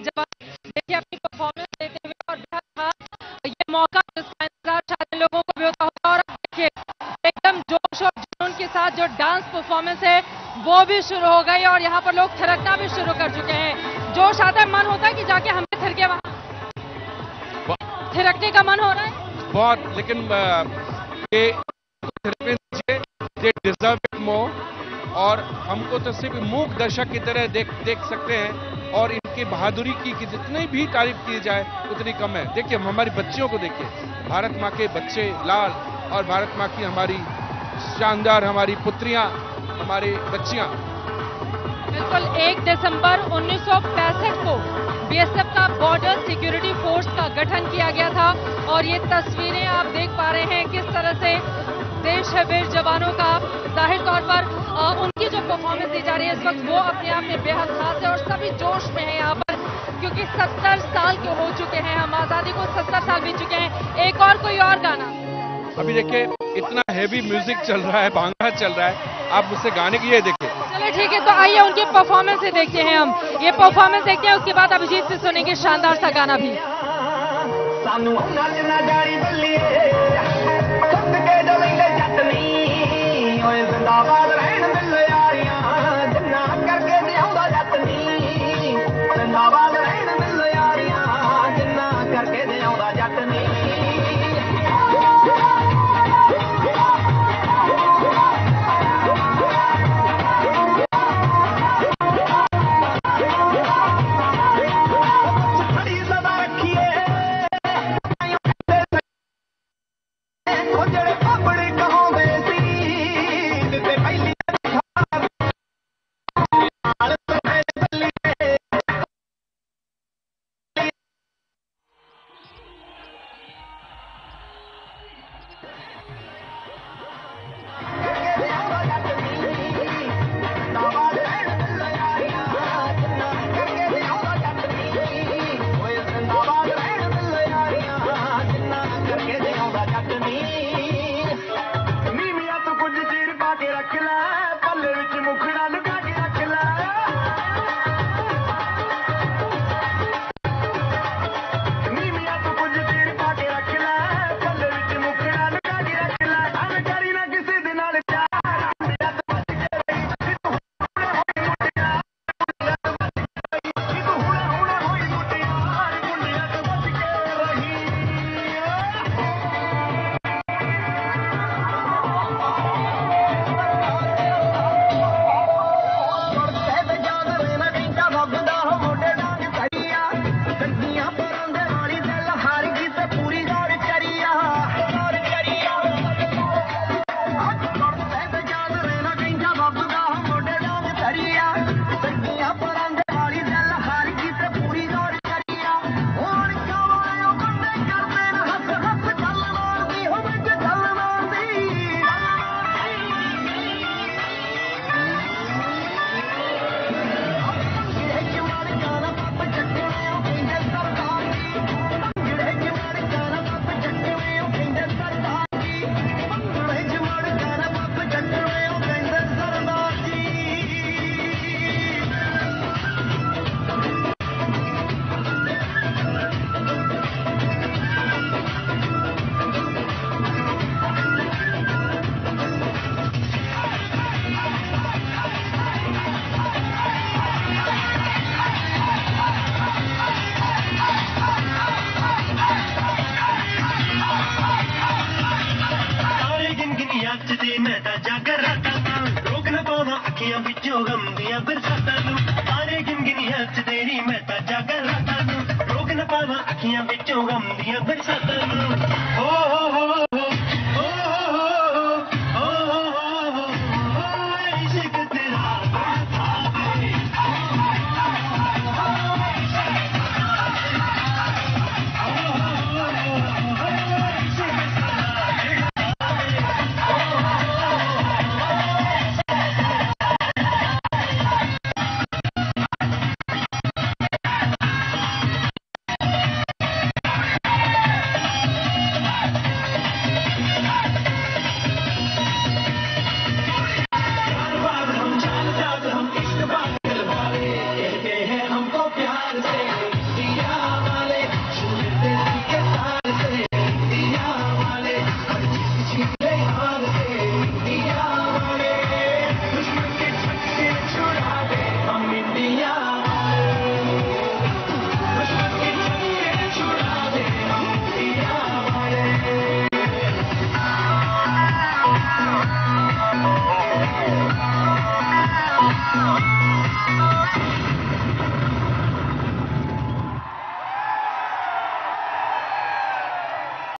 जवान देखिए अपनी परफॉर्मेंस देते हुए और बेहद खास ये मौका जिसका इंतज़ार शायद लोगों को भी होता होगा। और देखिए, एकदम जोश और जुनून के साथ जो डांस परफॉर्मेंस है, वो भी शुरू हो गई और यहाँ पर लोग थिरकना भी शुरू कर चुके हैं। जोश आता है, मन होता है कि जाके हम थिरके वहाँ। थिरकने का मन हो रहा है? बहुत, लेकिन ये डिजर्व इट मोर और हमको तो सिर्फ़ मूक दर्शक की तरह देख देख सकते हैं। और इनकी बहादुरी की कि जितनी भी तारीफ़ की जाए, उतनी कम है। देखिए, हम हमारी बच्चियों को देखिए। भारत माँ के बच्चे लाल और भारत माँ की हमारी शानदार हमारी पुत्रियाँ, हमारी बच्चियाँ। बिल्कुल, एक दिसंबर 1965 को बीएसएफ का बॉर्डर सिक्योरिटी फोर्स का गठन किया गया था और ये तस्वीरें आप देख पा रहे हैं किस तरह से देश है वीर जवानों का ज़ाहिर तौर पर उनकी जो परफॉर्मेंस दी जा रही है इस वक्त वो अपने आप में बेहद खास है और सभी जोश में है यहाँ पर क्योंकि 70 साल के हो चुके हैं हम आजादी को 70 साल बीत चुके हैं एक और कोई और गाना अभी देखिए इतना हैवी म्यूजिक चल रहा है भांगड़ा चल रहा है आप मुझसे गाने की ये देखिए चलिए ठीक है तो आइए उनकी परफॉर्मेंस से देखते हैं हम ये परफॉर्मेंस देखते हैं उसके बाद अभिजीत से सुनेंगे शानदार सा गाना भी ਸਾਨੂੰ ਨੱਚਣਾ ਜਾਰੀ ਬੱਲੀਏ ਖੁੱਦ ਕੇ ਡੋਲੇ ਜੱਟਨੀ ਓਏ ਜ਼ਿੰਦਾਬਾਦ ਚ ਤੇ ਮੈਂ ਤਾਂ ਜਾਗਰ ਰਾਤਾਂ ਨੂੰ ਰੋਕ ਨਾ ਪਾਵਾਂ ਅੱਖੀਆਂ ਵਿੱਚੋਂ ਗਮ ਦੀਆਂ ਬਰਸਾਤਾਂ ਨੂੰ ਸਾਰੇ ਗਿਣਗਿਣੀਆਂ ਚ ਤੇਰੀ ਮੈਂ ਤਾਂ ਜਾਗਰ ਰਾਤਾਂ ਨੂੰ ਰੋਕ ਨਾ ਪਾਵਾਂ ਅੱਖੀਆਂ ਵਿੱਚੋਂ ਗਮ ਦੀਆਂ ਬਰਸਾਤਾਂ